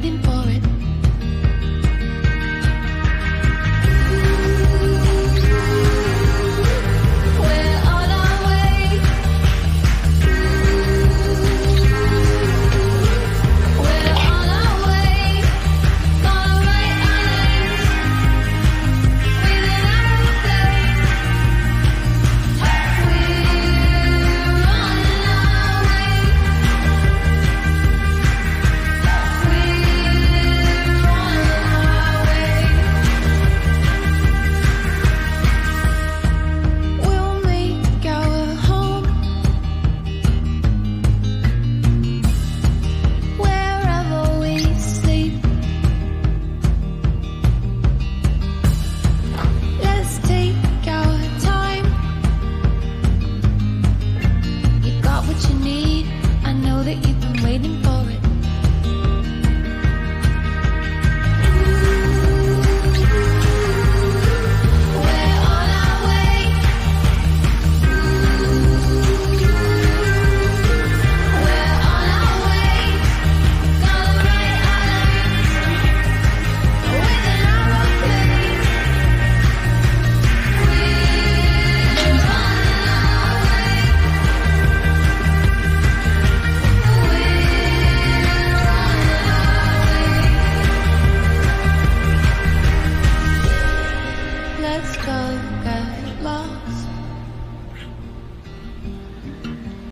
waiting for